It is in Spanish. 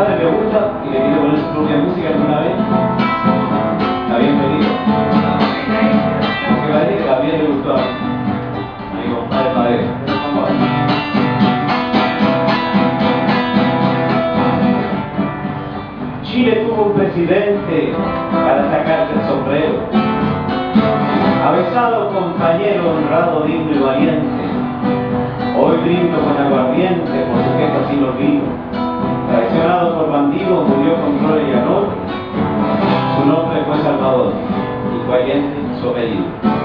gusta y le quiere poner su propia música alguna vez, está bienvenido. Porque parece que también le gustó a mi compadre Padre. Vamos a ver. Chile tuvo un presidente para sacarse el sombrero. Avesado compañero honrado, digno y valiente. Hoy brindo con aguardiente you.